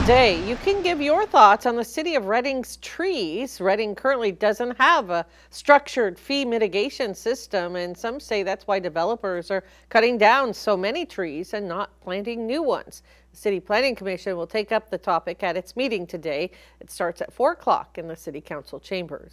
today. You can give your thoughts on the City of Redding's trees. Redding currently doesn't have a structured fee mitigation system, and some say that's why developers are cutting down so many trees and not planting new ones. The City Planning Commission will take up the topic at its meeting today. It starts at 4 o'clock in the City Council chambers.